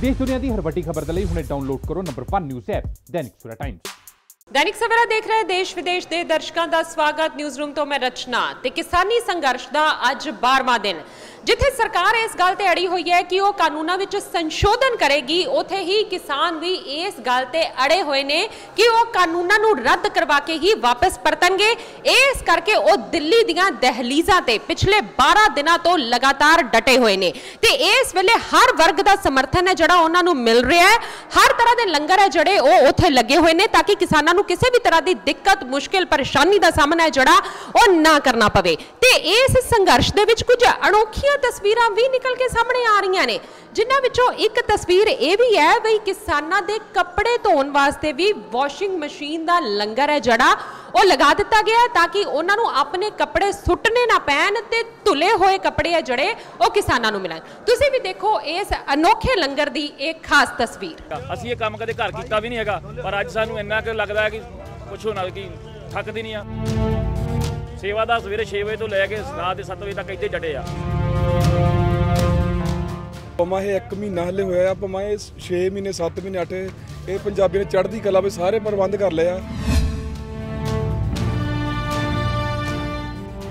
ਦੇਸ਼ ਦੁਨੀਆ ਦੀ ਹਰ ਵੱਡੀ ਖਬਰ ਦੇ ਲਈ ਹੁਣੇ ਡਾਊਨਲੋਡ ਕਰੋ number 1 news app Dainik Savera Times Dainik Savera ਦੇਖ ਰਹੇ ਦੇਸ਼ ਵਿਦੇਸ਼ ਦੇ ਦਰਸ਼ਕਾਂ ਦਾ ਸਵਾਗਤ। ਨਿਊਜ਼ ਰੂਮ ਤੋਂ ਮੈਂ ਰਚਨਾ ਤੇ ਕਿਸਾਨੀ ਸੰਘਰਸ਼ ਦਾ ਅੱਜ 12ਵਾਂ ਦਿਨ। ਜਿੱਥੇ ਸਰਕਾਰ ਇਸ ਗੱਲ ਤੇ ਅੜੀ ਹੋਈ ਹੈ ਕਿ ਉਹ ਕਾਨੂੰਨਾਂ ਵਿੱਚ ਸੰਸ਼ੋਧਨ ਕਰੇਗੀ, ਉਥੇ ਹੀ ਕਿਸਾਨ ਵੀ ਇਸ ਗੱਲ ਤੇ ਅੜੇ ਹੋਏ ਨੇ ਕਿ ਉਹ ਕਾਨੂੰਨਾਂ ਨੂੰ ਰੱਦ ਕਰਵਾ ਕੇ ਹੀ ਵਾਪਸ ਪਰਤਣਗੇ। ਇਸ ਕਰਕੇ ਉਹ ਦਿੱਲੀ ਦੀਆਂ ਦਹਲੀਜ਼ਾਂ ਤੇ ਪਿਛਲੇ 12 ਦਿਨਾਂ ਤੋਂ ਲਗਾਤਾਰ ਡਟੇ ਹੋਏ ਨੇ। ਤੇ ਇਸ ਵੇਲੇ ਹਰ ਵਰਗ ਦਾ ਸਮਰਥਨ ਹੈ ਜਿਹੜਾ ਉਹਨਾਂ ਨੂੰ ਮਿਲ ਰਿਹਾ ਹੈ। ਹਰ ਤਰ੍ਹਾਂ ਦੇ ਲੰਗਰ ਹੈ ਜਿਹੜੇ ਉਹ ਉੱਥੇ ਲੱਗੇ ਹੋਏ ਨੇ ਤਾਂ ਕਿ ਕਿਸਾਨਾਂ ਨੂੰ ਕਿਸੇ ਵੀ ਤਰ੍ਹਾਂ ਦੀ ਦਿੱਕਤ, ਮੁਸ਼ਕਿਲ, ਪਰੇਸ਼ਾਨੀ ਦਾ ਸਾਹਮਣਾ ਹੈ ਜਿਹੜਾ ਉਹ ਨਾ ਕਰਨਾ ਪਵੇ। ਤੇ ਇਸ ਸੰਘਰਸ਼ ਦੇ ਵਿੱਚ ਕੁਝ ਅਨੋਖੀਆਂ ਤਸਵੀਰਾਂ ਵੀ ਨਿਕਲ ਕੇ ਸਾਹਮਣੇ ਆ ਰਹੀਆਂ ਨੇ, ਜਿਨ੍ਹਾਂ ਵਿੱਚੋਂ ਇੱਕ ਤਸਵੀਰ ਇਹ ਵੀ ਹੈ ਵੀ ਕਿਸਾਨਾਂ ਦੇ ਕੱਪੜੇ ਧੋਣ ਵਾਸਤੇ ਵੀ ਵਾਸ਼ਿੰਗ ਮਸ਼ੀਨ ਦਾ ਲੰਗਰ ਹੈ ਜਿਹੜਾ, ਉਹ ਲਗਾ ਦਿੱਤਾ ਗਿਆ ਤਾਂ ਕਿ ਉਹਨਾਂ ਨੂੰ ਆਪਣੇ ਕੱਪੜੇ ਸੁੱਟਣੇ ਨਾ ਪੈਣ ਤੇ ਧੁਲੇ ਹੋਏ ਕੱਪੜੇ ਹੈ ਜਿਹੜੇ, ਉਹ ਕਿਸਾਨਾਂ ਨੂੰ ਮਿਲਣ। ਤੁਸੀਂ ਵੀ ਦੇਖੋ ਇਸ ਅਨੋਖੇ ਲੰਗਰ ਦੀ ਇੱਕ ਖਾਸ ਤਸਵੀਰ। ਅਸੀਂ ਇਹ ਕੰਮ ਕਦੇ ਘਰ ਕੀਤਾ ਵੀ ਨਹੀਂ ਹੈਗਾ, ਪਰ ਅੱਜ ਸਾਨੂੰ ਇੰਨਾ ਕੁ ਲੱਗਦਾ ਹੈ ਕਿ ਪੁੱਛੋ ਨਾ ਕਿ ਥੱਕਦੀ ਨਹੀਂ ਆ। ਸੇਵਾ ਦਾ ਸਵੇਰੇ 6 ਵਜੇ ਤੋਂ ਲੈ ਕੇ ਰਾਤ ਦੇ 7 ਵਜੇ ਤੱਕ ਇੱਥੇ ਜੜੇ ਆ। ਪਮਾ ਇਹ 1 ਮਹੀਨਾ ਹਲੇ ਹੋਇਆ ਆ ਪਮਾ ਇਹ 6 ਮਹੀਨੇ 7 ਮਹੀਨੇ 8 ਇਹ ਪੰਜਾਬੀ ਨੇ ਚੜ੍ਹਦੀ ਕਲਾ ਵਿੱਚ ਸਾਰੇ ਪ੍ਰਬੰਧ ਕਰ ਲਿਆ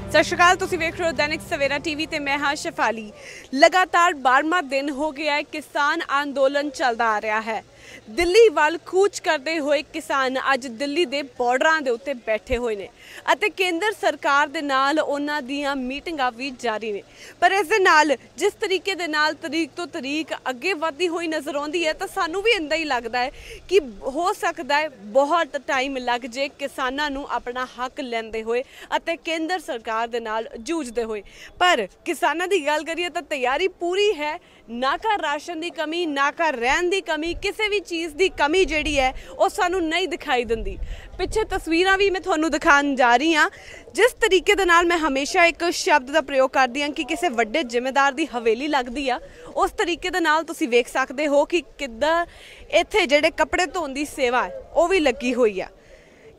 ਸਤਿ ਸ਼੍ਰੀ ਅਕਾਲ, ਤੁਸੀਂ ਵੇਖ ਰਹੇ ਹੋ ਦੈਨਿਕ ਸਵੇਰਾ ਟੀਵੀ ਤੇ ਮੈਂ ਹਾਂ ਸ਼ਫਾਲੀ। ਲਗਾਤਾਰ 12ਵਾਂ ਦਿਨ ਹੋ ਗਿਆ ਹੈ, ਕਿਸਾਨ ਅੰਦੋਲਨ ਚੱਲਦਾ ਆ ਰਿਹਾ ਹੈ। ਦਿੱਲੀ ਵੱਲ ਕੂਚ ਕਰਦੇ ਹੋਏ ਕਿਸਾਨ ਅੱਜ ਦਿੱਲੀ ਦੇ ਬਾਰਡਰਾਂ ਦੇ ਉੱਤੇ ਬੈਠੇ ਹੋਏ ਨੇ ਅਤੇ ਕੇਂਦਰ ਸਰਕਾਰ ਦੇ ਨਾਲ ਉਹਨਾਂ ਦੀਆਂ ਮੀਟਿੰਗਾਂ ਵੀ ਜਾਰੀ ਨੇ। ਪਰ ਇਸ ਦੇ ਨਾਲ ਜਿਸ ਤਰੀਕੇ ਦੇ ਨਾਲ ਤਰੀਕ ਤੋਂ ਤਰੀਕ ਅੱਗੇ ਵਧਦੀ ਹੋਈ ਨਜ਼ਰ ਆਉਂਦੀ ਹੈ, ਤਾਂ ਸਾਨੂੰ ਵੀ ਇੰਦਾ ਹੀ ਲੱਗਦਾ ਹੈ ਕਿ ਹੋ ਸਕਦਾ ਹੈ ਬਹੁਤ ਟਾਈਮ ਲੱਗ ਜੇ ਕਿਸਾਨਾਂ ਨੂੰ ਆਪਣਾ ਹੱਕ ਲੈਂਦੇ ਹੋਏ ਅਤੇ ਕੇਂਦਰ ਸਰਕਾਰ ਦੇ ਨਾਲ ਜੂਝਦੇ ਹੋਏ। ਪਰ ਕਿਸਾਨਾਂ ਦੀ ਗੱਲ ਕਰੀਏ ਤਾਂ ਤਿਆਰੀ ਪੂਰੀ ਹੈ ਨਾ ਘਰ ਰਾਸ਼ਨ ਦੀ ਕਮੀ, ਨਾ ਘਰ ਰਹਿਣ ਦੀ ਕਮੀ, ਕਿਸੇ ਵੀ ਚੀਜ਼ ਦੀ ਕਮੀ ਜਿਹੜੀ ਹੈ, ਉਹ ਸਾਨੂੰ ਨਹੀਂ ਦਿਖਾਈ ਦਿੰਦੀ। ਪਿੱਛੇ ਤਸਵੀਰਾਂ ਵੀ ਮੈਂ ਤੁਹਾਨੂੰ ਦਿਖਾਉਣ ਜਾ ਰਹੀ ਹਾਂ। ਜਿਸ ਤਰੀਕੇ ਦੇ ਨਾਲ ਮੈਂ ਹਮੇਸ਼ਾ ਇੱਕ ਸ਼ਬਦ ਦਾ ਪ੍ਰਯੋਗ ਕਰਦੀ ਹਾਂ ਕਿ ਕਿਸੇ ਵੱਡੇ ਜ਼ਿੰਮੇਦਾਰ ਦੀ ਹਵੇਲੀ ਲੱਗਦੀ ਆ, ਉਸ ਤਰੀਕੇ ਦੇ ਨਾਲ ਤੁਸੀਂ ਵੇਖ ਸਕਦੇ ਹੋ ਕਿ ਕਿੱਦਾਂ ਇੱਥੇ ਜਿਹੜੇ ਕੱਪੜੇ ਧੋਣ ਦੀ ਸੇਵਾ ਉਹ ਵੀ ਲੱਗੀ ਹੋਈ ਆ।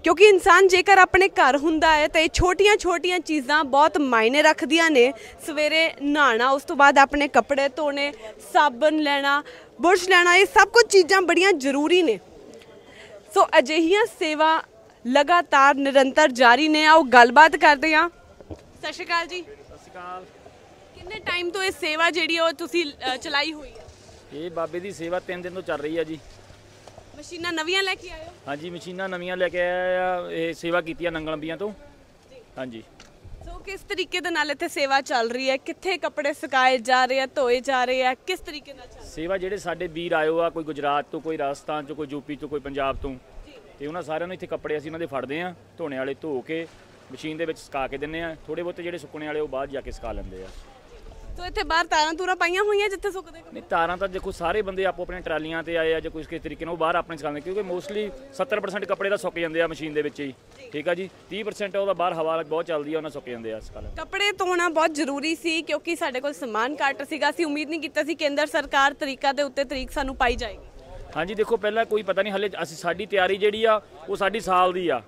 ਕਿਉਂਕਿ ਇਨਸਾਨ ਜੇਕਰ ਆਪਣੇ ਘਰ ਹੁੰਦਾ ਹੈ ਤਾਂ ਇਹ ਛੋਟੀਆਂ-ਛੋਟੀਆਂ ਚੀਜ਼ਾਂ ਬਹੁਤ ਮਾਇਨੇ ਰੱਖਦੀਆਂ ਨੇ। ਸਵੇਰੇ ਨਹਾਣਾ ਉਸ ਤੋਂ ਬਾਅਦ ਆਪਣੇ ਕੱਪੜੇ ਧੋਣੇ ਸਾਬਣ ਲੈਣਾ ਬੁਰਸ਼ ਲੈਣਾ ਇਹ ਸਭ ਕੁਝ ਚੀਜ਼ਾਂ ਬੜੀਆਂ ਜ਼ਰੂਰੀ ਨੇ। ਸੋ ਅਜਿਹੀਆਂ ਸੇਵਾ ਲਗਾਤਾਰ ਨਿਰੰਤਰ ਜਾਰੀ ਨੇ। ਆਓ ਗੱਲਬਾਤ ਕਰਦੇ ਹਾਂ। ਸਤਿ ਸ਼੍ਰੀ ਅਕਾਲ ਜੀ। ਕਿੰਨੇ ਟਾਈਮ ਤੋਂ ਇਹ ਸੇਵਾ ਜਿਹੜੀ ਉਹ ਤੁਸੀਂ ਚਲਾਈ ਹੋਈ ਹੈ ਇਹ ਬਾਬੇ ਦੀ ਸੇਵਾ 3 ਦਿਨ ਤੋਂ ਚੱਲ ਰਹੀ ਆ ਜੀ। ਮਸ਼ੀਨਾਂ ਨਵੀਆਂ ਲੈ ਕੇ ਆਏ ਹੋ ਹਾਂਜੀ ਮਸ਼ੀਨਾਂ ਨਵੀਆਂ ਲੈ ਕੇ ਆਏ ਆ ਇਹ ਸੇਵਾ ਕੀਤੀ ਆ ਨੰਗਲੰਬੀਆਂ ਤੋਂ। ਹਾਂਜੀ। ਸੋ ਕਿਸ ਤਰੀਕੇ ਦੇ ਨਾਲ ਇੱਥੇ ਸੇਵਾ ਚੱਲ ਰਹੀ ਹੈ? ਕਿੱਥੇ ਕੱਪੜੇ ਸੁਕਾਏ ਜਾ ਰਹੇ ਆ ਧੋਏ ਜਾ ਰਹੇ ਆ? ਕਿਸ ਤਰੀਕੇ ਨਾਲ ਚੱਲ ਸੇਵਾ ਜਿਹੜੇ ਸਾਡੇ ਵੀਰ ਆਇਓ ਆ ਕੋਈ ਗੁਜਰਾਤ ਤੋਂ ਕੋਈ ਰਾਜਸਥਾਨ ਤੋਂ ਕੋਈ ਯੂਪੀ ਤੋਂ ਕੋਈ ਪੰਜਾਬ ਤੋਂ ਤੇ ਉਹਨਾਂ ਸਾਰਿਆਂ ਨੂੰ ਇੱਥੇ ਕੱਪੜੇ ਅਸੀਂ ਉਹਨਾਂ ਦੇ ਫੜਦੇ ਆ ਧੋਣੇ ਵਾਲੇ ਧੋ ਕੇ ਮਸ਼ੀਨ ਦੇ ਵਿੱਚ ਸੁਕਾ ਕੇ ਦਿੰਨੇ ਆ ਥੋੜੇ ਬਹੁਤੇ ਜਿਹੜੇ ਸੁੱਕਣੇ ਵਾਲੇ ਉਹ ਬਾਅਦ ਜਾ ਕੇ ਸੁਕਾ ਲੈਂਦੇ ਆ। ਸੋ ਇੱਥੇ ਬਾਹਰ ਤਾਰਾਂ ਤੂਰਾਂ ਪਾਈਆਂ ਹੋਈਆਂ ਜਿੱਥੇ ਸੁੱਕਦੇ ਨਹੀਂ ਤਾਰਾਂ ਤਾਂ ਦੇਖੋ ਸਾਰੇ ਬੰਦੇ ਆਪੋ ਆਪਣੇ ਟਰਾਲੀਆਂ ਤੇ ਆਏ ਆ ਜਾਂ ਕੋਈ ਕਿਸੇ ਤਰੀਕੇ ਨਾਲ ਉਹ ਬਾਹਰ ਆਪਣੇ ਸੁਕਾਉਂਦੇ ਕਿਉਂਕਿ ਮੋਸਟਲੀ 70% ਕੱਪੜੇ ਤਾਂ ਸੁੱਕ ਜਾਂਦੇ ਆ ਮਸ਼ੀਨ ਦੇ ਵਿੱਚ ਹੀ। ਠੀਕ ਆ ਜੀ? 30% ਉਹਦਾ ਬਾਹਰ ਹਵਾ ਬਹੁਤ ਚੱਲਦੀ ਆ ਉਹਨਾਂ ਸੁੱਕ ਜਾਂਦੇ ਆ ਸੁਕਾ ਲੈਂਦੇ ਕੱਪੜੇ ਧੋਣਾ ਬਹੁਤ ਜ਼ਰੂਰੀ ਸੀ ਕਿਉਂਕਿ ਸਾਡੇ ਕੋਲ ਸਮਾਨ ਘੱਟ ਸੀਗਾ। ਅਸੀਂ ਉਮੀਦ ਨਹੀਂ ਕੀਤਾ ਸੀ ਕੇਂਦਰ ਸਰਕਾਰ ਤਰੀਕਾ ਦੇ ਉੱਤੇ ਤਰੀਕ ਸਾਨੂੰ ਪਾਈ ਜਾਏਗੀ। ਹਾਂਜੀ ਦੇਖੋ ਪਹਿਲਾਂ ਕੋਈ ਪਤਾ ਨਹੀਂ ਹਲੇ ਅਸੀਂ ਸਾਡੀ ਤਿਆਰੀ ਜਿਹੜੀ ਆ ਉਹ ਸਾਡੀ ਸਾਲ ਦੀ ਆ।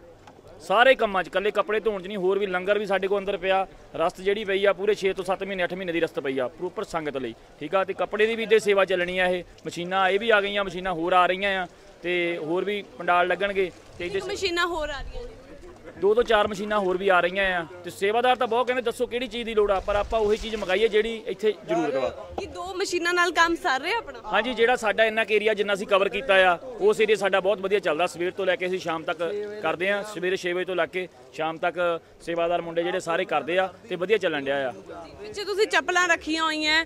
ਸਾਰੇ ਕੰਮਾਂ 'ਚ ਕੱਲੇ ਕੱਪੜੇ ਧੋਣ 'ਚ ਨਹੀਂ ਹੋਰ ਵੀ ਲੰਗਰ ਵੀ ਸਾਡੇ ਕੋਲ ਅੰਦਰ ਪਿਆ। ਰਸਤ ਜਿਹੜੀ ਪਈ ਆ ਪੂਰੇ 6 ਤੋਂ 7 ਮਹੀਨੇ 8 ਮਹੀਨੇ ਦੀ ਰਸਤ ਪਈ ਆ ਪ੍ਰੋਪਰ ਸੰਗਤ ਲਈ। ਠੀਕ ਆ? ਤੇ ਕੱਪੜੇ ਦੀ ਵੀ ਦੇ ਸੇਵਾ ਚੱਲਣੀ ਆ ਇਹ। ਮਸ਼ੀਨਾਂ ਇਹ ਵੀ ਆ ਗਈਆਂ ਮਸ਼ੀਨਾਂ ਹੋਰ ਆ ਰਹੀਆਂ ਆ ਤੇ ਹੋਰ ਵੀ ਪੰਡਾਲ ਲੱਗਣਗੇ ਤੇ ਇਹਦੇ ਮਸ਼ੀਨਾਂ ਹੋਰ ਆ ਰਹੀਆਂ ਦੋ ਤੋਂ ਚਾਰ ਮਸ਼ੀਨਾਂ ਹੋਰ ਵੀ ਆ ਰਹੀਆਂ ਆ ਤੇ ਸੇਵਾਦਾਰ ਤਾਂ ਬਹੁਤ ਕਹਿੰਦੇ ਦੱਸੋ ਕਿਹੜੀ ਚੀਜ਼ ਦੀ ਲੋੜ ਆ ਪਰ ਆਪਾਂ ਉਹੀ ਚੀਜ਼ ਮੰਗਾਈਏ ਜਿਹੜੀ ਇੱਥੇ ਜ਼ਰੂਰਤ ਵਾ। ਕੀ ਦੋ ਮਸ਼ੀਨਾਂ ਨਾਲ ਕੰਮ ਸਰ ਰਿਹਾ ਆਪਣਾ? ਹਾਂਜੀ ਜਿਹੜਾ ਸਾਡਾ ਇੰਨਾ ਕੁ ਏਰੀਆ ਜਿੰਨਾ ਅਸੀਂ ਕਵਰ ਕੀਤਾ ਆ ਉਸ ਏਰੀਆ ਸਾਡਾ ਬਹੁਤ ਵਧੀਆ ਚੱਲਦਾ। ਸਵੇਰ ਤੋਂ ਲੈ ਕੇ ਅਸੀਂ ਸ਼ਾਮ ਤੱਕ ਕਰਦੇ ਆ ਸਵੇਰੇ 6 ਵਜੇ ਤੋਂ ਲੈ ਕੇ ਸ਼ਾਮ ਤੱਕ ਸੇਵਾਦਾਰ ਮੁੰਡੇ ਜਿਹੜੇ ਸਾਰੇ ਕਰਦੇ ਆ ਤੇ ਵਧੀਆ ਚੱਲਣ ਡਿਆ ਆ। ਪਿੱਛੇ ਤੁਸੀਂ ਚੱਪਲਾਂ ਰੱਖੀਆਂ ਹੋਈਆਂ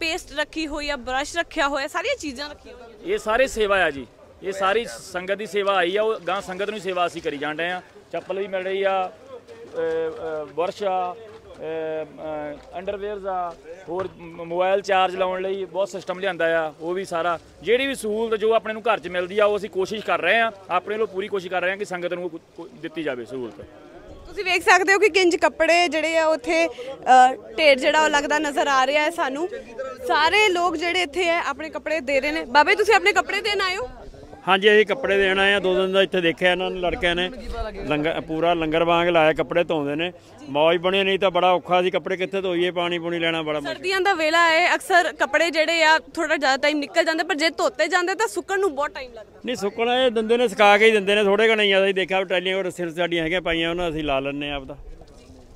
ਪੇਸਟ ਰੱਖੀ ਹੋਈ ਆ ਬ੍ਰਸ਼ ਰੱਖਿਆ ਹੋਇਆ ਸਾਰੀਆਂ ਚੀਜ਼ਾਂ ਰੱਖੀਆਂ ਹੋਈਆਂ। ਇਹ ਸਾਰੇ ਸੇਵਾ ਆ ਜੀ। ਇਹ ਸਾਰੀ ਸੰਗਤ ਦੀ ਸੇਵਾ ਆਈ ਆ ਉਹ ਗਾਂ ਸੰਗਤ ਨੂੰ ਸੇਵਾ ਅਸੀਂ ਕਰੀ ਡਏ ਆ। ਚੱਪਲ ਵੀ ਮਿਲ ਰਹੀ ਆ ਬੁਰਸ਼ ਆ ਅੰਡਰਵੇਅਰਸ ਆ, ਹੋਰ ਮ- ਮੋਬਾਈਲ ਚਾਰਜ ਲਾਉਣ ਲਈ ਬਹੁਤ ਸਿਸਟਮ ਲਿਆਂਦਾ ਆ, ਉਹ ਵੀ ਸਾਰਾ। ਜਿਹੜੀ ਵੀ ਸਹੂਲਤ ਜੋ ਆਪਣੇ ਨੂੰ ਘਰ 'ਚ ਮਿਲਦੀ ਆ, ਉਹ ਅਸੀਂ ਕੋਸ਼ਿਸ਼ ਕਰ ਰਹੇ ਆ, ਆਪਣੇ ਵੱਲੋਂ ਪੂਰੀ ਕੋਸ਼ਿਸ਼ ਕਰ ਰਹੇ ਆ ਕਿ ਸੰਗਤ ਨੂੰ ਦਿੱਤੀ ਜਾਵੇ ਸਹੂਲਤ। ਤੁਸੀਂ ਵੇਖ ਸਕਦੇ ਹੋ ਕਿ ਕਿੰਜ ਕੱਪੜੇ ਜਿਹੜੇ ਆ, ਉੱਥੇ ਢੇਰ ਜਿਹੜਾ ਉਹ ਲੱਗਦਾ ਨਜ਼ਰ ਆ ਰਿਹਾ ਹੈ ਸਾਨੂੰ। ਸਾਰੇ ਲੋਕ ਜਿਹੜੇ ਇੱਥੇ ਹੈ, ਆਪਣੇ ਕੱਪੜੇ ਦੇ ਰਹੇ ਨੇ। ਬਾਬੇ, ਤੁਸੀਂ ਆਪਣੇ ਕੱਪੜੇ ਦੇਣ ਆਏ ਹੋ? ਹਾਂਜੀ ਅਸੀਂ ਕੱਪੜੇ ਦੇਣ ਆਏ ਆ। ਦੋ ਦਿਨ ਦਾ ਇੱਥੇ ਦੇਖਿਆ ਇਹਨਾਂ ਨੇ ਲੜਕਿਆਂ ਨੇ। ਲੰਗਰ ਪੂਰਾ ਲੰਗਰ ਵਾਂਗ ਲਾਇਆ ਕੱਪੜੇ ਧੋਂਦੇ ਨੇ। ਮੌਜ ਬਣੇ ਨਹੀਂ ਤਾਂ ਬੜਾ ਔਖਾ ਸੀ ਕੱਪੜੇ ਕਿੱਥੇ ਧੋਈਏ ਪਾਣੀ ਪੂਣੀ ਲੈਣਾ ਬੜਾ ਮੁਸ਼ਕਿਲ। ਸਰਦੀਆਂ ਦਾ ਵੇਲਾ ਹੈ ਅਕਸਰ ਕੱਪੜੇ ਜਿਹੜੇ ਆ ਥੋੜਾ ਜ਼ਿਆਦਾ ਟਾਈਮ ਨਿਕਲ ਜਾਂਦੇ ਪਰ ਜੇ ਧੋਤੇ ਜਾਂਦੇ ਤਾਂ ਸੁੱਕਣ ਨੂੰ ਬਹੁਤ ਟਾਈਮ ਲੱਗਦਾ। ਨਹੀਂ ਸੁੱਕਣਾ ਇਹ ਦਿੰਦੇ ਨੇ ਸੁਕਾ ਕੇ ਹੀ ਦਿੰਦੇ ਨੇ ਥੋੜੇ ਘਣੇ ਅਸੀਂ ਦੇਖਿਆ ਵੀ ਟਰਾਲੀਆਂ ਉਹ ਰੱਸੇ ਸਾਡੀਆਂ ਹੈਗੀਆਂ ਪਾਈਆਂ ਉਹਨਾਂ ਅਸੀਂ ਲਾ ਲੈਂਦੇ ਆ ਆਪਦਾ।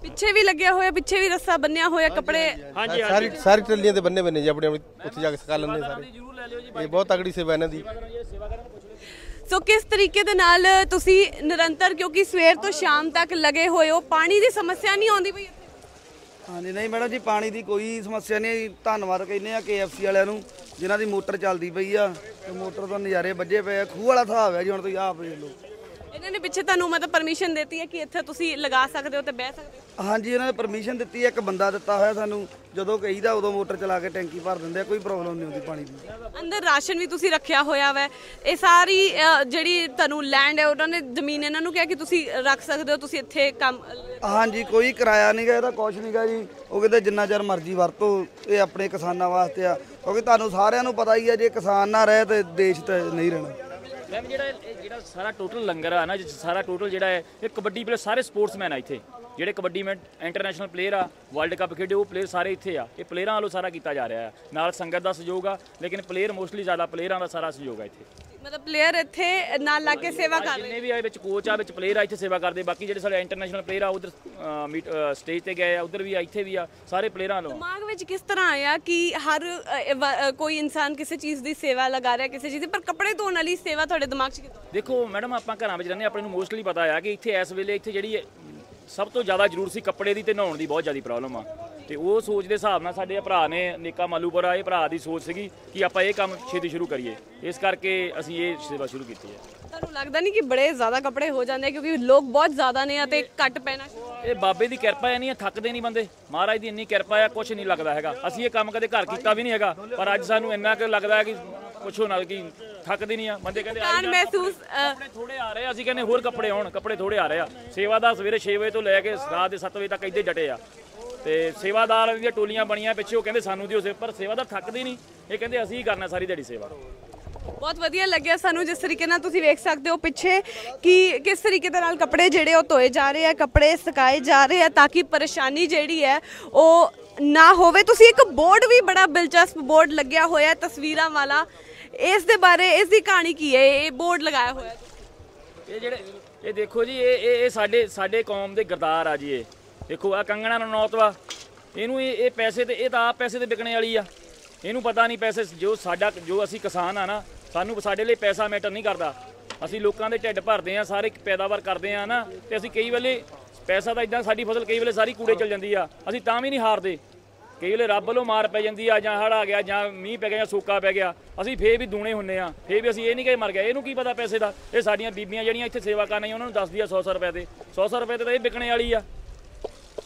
ਪਿੱਛੇ ਵੀ ਲੱਗਿਆ ਹੋਇਆ ਪਿੱਛੇ ਵੀ ਰੱਸਾ ਬੰਨਿਆ ਹੋਇਆ ਕੱਪੜੇ। ਹਾਂਜੀ ਸਾਰੀ ਸਾਰੀ ਟੱਲੀਆਂ ਤੇ ਬੰਨੇ ਬੰਨੇ ਜੀ ਆਪਣੇ ਆਪਣੇ ਉੱਥੇ ਜਾ ਕੇ ਸਕਾ ਲੈਂਦੇ ਸਾਰੇ। ਇਹ ਬਹੁਤ ਤਗੜੀ ਸੇਵਾ ਇਹਨਾਂ ਦੀ। ਸੋ ਕਿਸ ਤਰੀਕੇ ਦੇ ਨਾਲ ਤੁਸੀਂ ਨਿਰੰਤਰ, ਕਿਉਂਕਿ ਸਵੇਰ ਤੋਂ ਸ਼ਾਮ ਤੱਕ ਲੱਗੇ ਹੋਏ ਹੋ, ਪਾਣੀ ਦੀ ਸਮੱਸਿਆ ਨਹੀਂ ਆਉਂਦੀ ਪਈ ਹਾਂਜੀ, ਨਹੀਂ ਮੈਡਮ ਜੀ, ਪਾਣੀ ਦੀ ਕੋਈ ਸਮੱਸਿਆ ਨਹੀਂ ਧੰਨਵਾਦ ਕਹਿੰਦੇ ਆ KFC ਵਾਲਿਆਂ ਨੂੰ, ਜਿਨ੍ਹਾਂ ਦੀ ਮੋਟਰ ਚੱਲਦੀ ਪਈ ਆ। ਤੇ ਮੋਟਰ ਤੋਂ ਨਜ਼ਾਰੇ ਵੱਜੇ ਪਏ ਆ। ਖੂਹ ਵਾਲਾ ਹਿਸਾਬ ਹੈ ਜੀ, ਹੁਣ ਤੁਸੀਂ ਆਪ ਵੇਖ ਲਓ। ਇਹਨਾਂ ਨੇ ਪਿੱਛੇ ਤੁਹਾਨੂੰ ਮਤਲਬ ਪਰਮਿਸ਼ਨ ਦਿੱਤੀ ਹੈ ਕਿ ਇੱਥੇ ਤੁਸੀਂ ਲਗਾ ਸਕਦੇ ਹੋ ਤੇ ਬਹਿ ਸਕਦੇ ਹੋ? ਹਾਂਜੀ ਇਹਨਾਂ ਨੇ ਪਰਮਿਸ਼ਨ ਦਿੱਤੀ ਹੈ ਇੱਕ ਬੰਦਾ ਦਿੱਤਾ ਹੋਇਆ ਸਾਨੂੰ ਜਦੋਂ ਕਹੀਦਾ ਉਦੋਂ ਮੋਟਰ ਚਲਾ ਕੇ ਟੈਂਕੀ ਭਰ ਦਿੰਦੇ ਆ ਕੋਈ ਪ੍ਰੋਬਲਮ ਨਹੀਂ ਹੁੰਦੀ ਪਾਣੀ ਦੀ। ਅੰਦਰ ਰਾਸ਼ਨ ਵੀ ਤੁਸੀਂ ਰੱਖਿਆ ਹੋਇਆ ਵੈ। ਇਹ ਸਾਰੀ ਅ, ਜਿਹੜੀ ਤੁਹਾਨੂੰ ਲੈਂਡ ਹੈ ਉਹਨਾਂ ਨੇ ਜ਼ਮੀਨ ਇਹਨਾਂ ਨੂੰ ਕਿਹਾ ਕਿ ਤੁਸੀਂ ਰੱਖ ਸਕਦੇ ਹੋ ਤੁਸੀਂ ਇੱਥੇ ਕੰਮ ਹਾਂਜੀ ਕੋਈ ਕਿਰਾਇਆ ਨਹੀਂਗਾ ਇਹਦਾ ਕੁਛ ਨਹੀਂਗਾ ਜੀ। ਉਹ ਕਹਿੰਦੇ ਜਿੰਨਾ ਚਿਰ ਮਰਜ਼ੀ ਵਰਤੋ ਇਹ ਆਪਣੇ ਕਿਸਾਨਾਂ ਵਾਸਤੇ ਆ। ਕਿਉਂਕਿ ਤੁਹਾਨੂੰ ਸਾਰਿਆਂ ਨੂੰ ਪਤਾ ਹੀ ਆ ਜੇ ਕਿਸਾਨ ਨਾ ਰਹੇ ਤੇ ਦੇਸ਼ ਤੇ ਨਹੀਂ ਰਹਿਣਾ। ਮੈਮ ਜਿਹੜਾ ਇਹ ਜਿਹੜਾ ਸਾਰਾ ਟੋਟਲ ਲੰਗਰ ਆ ਨਾ ਜਿਹ ਸਾਰਾ ਟੋਟਲ ਜਿਹੜਾ ਹੈ, ਇਹ ਕਬੱਡੀ ਪਲੇਅਰ ਸਾਰੇ ਸਪੋਰਟਸਮੈਨ ਆ ਇੱਥੇ। ਜਿਹੜੇ ਕਬੱਡੀ ਮੈਂ ਇੰਟਰਨੈਸ਼ਨਲ ਪਲੇਅਰ ਆ ਵਰਲਡ ਕੱਪ ਖੇਡੇ, ਉਹ ਪਲੇਅਰ ਸਾਰੇ ਇੱਥੇ ਆ। ਇਹ ਪਲੇਅਰਾਂ ਵੱਲੋਂ ਸਾਰਾ ਕੀਤਾ ਜਾ ਰਿਹਾ ਆ। ਨਾਲ ਸੰਗਤ ਦਾ ਸਹਿਯੋਗ ਆ, ਲੇਕਿਨ ਪਲੇਅਰ ਮੋਸਟਲੀ ਜ਼ਿਆਦਾ ਪਲੇਅਰਾਂ ਦਾ ਸਾਰਾ ਸਹਿਯੋਗ ਆ ਇੱਥੇ। ਮਤਲਬ ਪਲੇਅਰ ਇੱਥੇ ਨਾਲ ਲੱਗ ਕੇ ਸੇਵਾ ਕਰ ਰਹੇ ਜਿੰਨੇ ਵੀ ਆ ਵਿੱਚ ਕੋਚ ਆ ਵਿੱਚ ਪਲੇਅਰ ਆ ਇੱਥੇ ਸੇਵਾ ਕਰਦੇ। ਬਾਕੀ ਜਿਹੜੇ ਸਾਡੇ ਇੰਟਰਨੈਸ਼ਨਲ ਪਲੇਅਰ ਆ ਉਧਰ ਸਟੇਜ ਤੇ ਗਏ ਆ ਉਧਰ ਵੀ ਆ ਇੱਥੇ ਵੀ ਆ ਸਾਰੇ ਪਲੇਅਰਾਂ ਵੱਲੋਂ ਦਿਮਾਗ ਵਿੱਚ ਕਿਸ ਤਰ੍ਹਾਂ ਆਇਆ ਕਿ ਹਰ ਕੋਈ ਇਨਸਾਨ ਕਿਸੇ ਚੀਜ਼ ਦੀ ਸੇਵਾ ਲਗਾ ਰਿਹਾ ਕਿਸੇ ਚੀਜ਼ ਦੀ ਪਰ ਕੱਪੜੇ ਧੋਣ ਵਾਲੀ ਸੇਵਾ ਤੁਹਾਡੇ ਦਿਮਾਗ 'ਚ ਕਿੱਦਾਂ ਦੇਖੋ ਮੈਡਮ ਆਪਾਂ ਘਰਾਂ ਵਿੱਚ ਰਹਿੰਦੇ ਆਪਣੇ ਨੂੰ ਮੋਸਟਲੀ ਪਤਾ ਆ ਕਿ ਇੱਥੇ ਇਸ ਵੇਲੇ ਇੱਥੇ ਜਿਹੜੀ ਸਭ ਤੋਂ ਜ਼ਿਆਦਾ ਜ਼ਰੂਰਤ ਸੀ ਕੱਪੜੇ ਦੀ ਤੇ ਨਹਾਉਣ ਦੀ ਬਹੁਤ ਜ਼ਿਆਦਾ ਪ੍ਰੋਬਲਮ ਆ। ਤੇ ਉਹ ਸੋਚ ਦੇ ਹਿਸਾਬ ਨਾਲ ਸਾਡੇ ਭਰਾ ਨੇ ਨੇਕਾ ਮਾਲੂਪੁਰਾ ਇਹ ਭਰਾ ਦੀ ਸੋਚ ਸੀਗੀ ਕਿ ਆਪਾਂ ਇਹ ਕੰਮ ਛੇਤੀ ਸ਼ੁਰੂ ਕਰੀਏ। ਇਸ ਕਰਕੇ ਅਸੀਂ ਇਹ ਸੇਵਾ ਸ਼ੁਰੂ ਕੀਤੀ ਹੈ। ਤੁਹਾਨੂੰ ਲੱਗਦਾ ਨਹੀਂ ਕਿ ਬੜੇ ਜ਼ਿਆਦਾ ਕੱਪੜੇ ਹੋ ਜਾਂਦੇ ਆ ਕਿਉਂਕਿ ਲੋਕ ਬਹੁਤ ਜ਼ਿਆਦਾ ਨੇ ਅਤੇ ਘੱਟ ਪੈਣਾ ਇਹ ਬਾਬੇ ਦੀ ਕਿਰਪਾ ਹੈ ਨਹੀਂ ਥੱਕਦੇ ਨਹੀਂ ਬੰਦੇ। ਮਹਾਰਾਜ ਦੀ ਇੰਨੀ ਕਿਰਪਾ ਹੈ ਕੁਝ ਨਹੀਂ ਲੱਗਦਾ ਹੈਗਾ। ਅਸੀਂ ਇਹ ਕੰਮ ਕਦੇ ਘਰ ਕੀਤਾ ਵੀ ਨਹੀਂ ਹੈਗਾ ਪਰ ਅੱਜ ਸਾਨੂੰ ਇੰਨਾ ਕੁ ਲੱਗਦਾ ਹੈ ਕਿ ਪੁੱਛੋ ਨਾ ਕਿ ਥੱਕਦੇ ਨਹੀਂ ਆ। ਬੰਦੇ ਕਹਿੰਦੇ ਮਹਿਸੂਸ ਅ, ਕੱਪੜੇ ਥੋੜੇ ਆ ਰਹੇ ਆ। ਅਸੀਂ ਕਹਿੰਦੇ ਹੋਰ ਕੱਪੜੇ ਆਉਣ ਕੱਪੜੇ ਥੋੜੇ ਆ ਰਹੇ ਆ। ਸੇਵਾਦਾਰ ਸਵੇਰੇ 6 ਵਜੇ ਤੋਂ ਲੈ ਕੇ ਰਾਤ ਦੇ 7 ਵਜੇ ਤੱਕ ਇੱਥੇ ਡਟੇ ਆ। ਤੇ ਸੇਵਾਦਾਰ ਦੀਆਂ ਟੋਲੀਆਂ ਬਣੀਆਂ ਪਿੱਛੇ ਉਹ ਕਹਿੰਦੇ ਸਾਨੂੰ ਦਿਓ ਸੇ ਪਰ ਸੇਵਾਦਾਰ ਥੱਕਦੇ ਨਹੀਂ। ਇਹ ਕਹਿੰਦੇ ਅਸੀਂ ਹੀ ਕਰਨਾ ਸਾਰੀ ਦਿਹਾੜੀ ਸੇਵਾ। ਬਹੁਤ ਵਧੀਆ ਲੱਗਿਆ ਸਾਨੂੰ ਜਿਸ ਤਰੀਕੇ ਨਾਲ ਤੁਸੀਂ ਵੇਖ ਸਕਦੇ ਹੋ ਪਿੱਛੇ ਕਿ ਕਿਸ ਤਰੀਕੇ ਦੇ ਨਾਲ ਕੱਪੜੇ ਜਿਹੜੇ ਉਹ ਧੋਏ ਜਾ ਰਹੇ ਆ ਕੱਪੜੇ ਸੁਕਾਏ ਜਾ ਰਹੇ ਆ ਤਾਂ ਕਿ ਪਰੇਸ਼ਾਨੀ ਜਿਹੜੀ ਹੈ ਉਹ ਨਾ ਹੋਵੇ। ਤੁਸੀਂ ਇੱਕ ਬੋਰਡ ਵੀ ਬੜਾ ਦਿਲਚਸਪ ਬੋਰਡ ਲੱਗਿਆ ਹੋਇਆ ਹੈ ਤਸਵੀਰਾਂ ਵਾਲਾ। ਇਸ ਦੇ ਬਾਰੇ ਇਸ ਦੀ ਕਹਾਣੀ ਕੀ ਹੈ? ਇਹ ਬੋਰਡ ਲਗਾਇਆ ਹੋਇਆ ਹੈ। ਇਹ ਜਿਹੜੇ ਇਹ ਦੇਖੋ ਜੀ ਇਹ ਇਹ ਸਾਡੇ ਸਾਡੇ ਕੌਮ ਦੇ ਗਰਦਾਰ ਆ ਜੀ ਇਹ। ਦੇਖੋ ਆ ਕੰਗਣਾ ਨੌਤਵਾ ਇਹਨੂੰ ਇਹ ਇਹ ਪੈਸੇ ਤੇ ਇਹ ਤਾਂ ਆਪ ਪੈਸੇ ਤੇ ਵਿਕਣੇ ਵਾਲੀ ਆ। ਇਹਨੂੰ ਪਤਾ ਨਹੀਂ ਪੈਸੇ ਜੋ ਸਾਡਾ ਜੋ ਅਸੀਂ ਕਿਸਾਨ ਆ ਨਾ, ਸਾਨੂੰ ਸਾਡੇ ਲਈ ਪੈਸਾ ਮੈਟਰ ਨਹੀਂ ਕਰਦਾ। ਅਸੀਂ ਲੋਕਾਂ ਦੇ ਢਿੱਡ ਭਰਦੇ ਆ, ਸਾਰੇ ਪੈਦਾਵਾਰ ਕਰਦੇ ਆ ਨਾ, ਤੇ ਅਸੀਂ ਕਈ ਵੇਲੇ ਪੈਸਾ ਤਾਂ ਇਦਾਂ ਸਾਡੀ ਫਸਲ ਕਈ ਵੇਲੇ ਸਾਰੀ ਕੂੜੇ ਚਲ ਜਾਂਦੀ ਆ। ਅਸੀਂ ਤਾਂ ਵੀ ਨਹੀਂ ਹਾਰਦੇ। ਕਈ ਵੇਲੇ ਰੱਬ ਵੱਲੋਂ ਮਾਰ ਪੈ ਜਾਂਦੀ ਆ, ਜਾਂ ਹੜ ਆ ਗਿਆ, ਜਾਂ ਮੀਂਹ ਪੈ ਗਿਆ, ਜਾਂ ਸੋਕਾ ਪੈ ਗਿਆ। ਅਸੀਂ ਫੇਰ ਵੀ ਦੂਣੇ ਹੁੰਨੇ ਆ। ਫੇਰ ਵੀ ਅਸੀਂ ਇਹ ਨਹੀਂ ਕਿ ਮਰ ਗਿਆ। ਇਹਨੂੰ ਕੀ ਪਤਾ ਪੈਸੇ ਦਾ? ਇਹ ਸਾਡੀਆਂ ਬੀਬੀਆਂ ਜਿਹੜੀਆਂ ਇੱਥੇ ਸੇਵਾ ਕਰਨ ਆਈਆਂ, ਉਹਨਾਂ ਨੂੰ ਦੱਸਦੀ ਆ 100 ਰੁਪਏ ਤੇ 100 ਰੁਪਏ ਤੇ ਤਾਂ ਇਹ ਵਿਕਣੇ ਵਾਲੀ ਆ।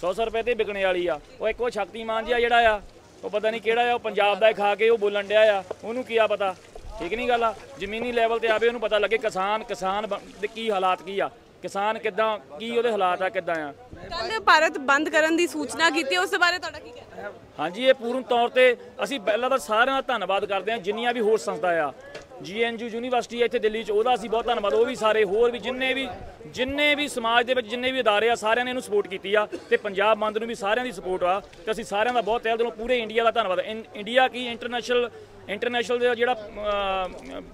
100 ਰੁਪਏ ਤੇ ਵਿਕਣੇ ਵਾਲੀ ਆ। ਉਹ ਇੱਕ ਉਹ ਸ਼ਕਤੀਮਾਨ ਜਿਹਾ ਜਿਹੜਾ ਆ ਉਹ ਪਤਾ ਨਹੀਂ ਕਿਹੜਾ ਆ ਉਹ ਪੰਜਾਬ ਦਾ ਖਾ ਕੇ ਉਹ ਬੋਲਣ ਡਿਆ ਆ। ਉਹਨੂੰ ਕੀ ਆ ਪਤਾ? ਠੀਕ ਨਹੀਂ ਗੱਲ ਆ? ਜ਼ਮੀਨੀ ਲੈਵਲ ਤੇ ਆਵੇ ਉਹਨੂੰ ਪਤਾ ਲੱਗੇ ਕਿਸਾਨ ਕਿਸਾਨ ਦੇ ਕੀ ਹਾਲਾਤ ਕੀ ਆ? ਕਿਸਾਨ ਕਿੱਦਾਂ ਕੀ ਉਹਦੇ ਹਾਲਾਤ ਆ ਕਿੱਦਾਂ ਆ? ਕੱਲ ਭਾਰਤ ਬੰਦ ਕਰਨ ਦੀ ਸੂਚਨਾ ਕੀਤੀ ਉਸ ਬਾਰੇ ਤੁਹਾਡਾ ਕੀ ਕਹਿਣਾ? ਹਾਂਜੀ ਇਹ ਪੂਰਨ ਤੌਰ ਤੇ ਅਸੀਂ ਪਹਿਲਾਂ ਤਾਂ ਸਾਰਿਆਂ ਦਾ ਧੰਨਵਾਦ ਕਰਦੇ ਹਾਂ ਜਿੰਨੀਆਂ ਵੀ ਹੋਰ ਸੰਸਥਾ ਆ। ਜੀਐਨਯੂ ਯੂਨੀਵਰਸਿਟੀ ਹੈ ਇੱਥੇ ਦਿੱਲੀ 'ਚ ਉਹਦਾ ਅਸੀਂ ਬਹੁਤ ਧੰਨਵਾਦ ਉਹ ਵੀ ਸਾਰੇ ਹੋਰ ਵੀ ਜਿੰਨੇ ਵੀ ਜਿੰਨੇ ਵੀ ਸਮਾਜ ਦੇ ਵਿੱਚ ਜਿੰਨੇ ਵੀ ਅਦਾਰੇ ਆ ਸਾਰਿਆਂ ਨੇ ਇਹਨੂੰ ਸਪੋਰਟ ਕੀਤੀ ਆ ਤੇ ਪੰਜਾਬ ਬੰਦ ਨੂੰ ਵੀ ਸਾਰਿਆਂ ਦੀ ਸਪੋਰਟ ਆ ਤੇ ਅਸੀਂ ਸਾਰਿਆਂ ਦਾ ਬਹੁਤ ਤਹਿ ਦਿਲੋਂ ਪੂਰੇ ਇੰਡੀਆ ਦਾ ਧੰਨਵਾਦ। ਇੰਡੀਆ ਕੀ ਇੰਟਰਨੈਸ਼ਨਲ ਇੰਟਰਨੈਸ਼ਨਲ ਦਾ ਜਿਹੜਾ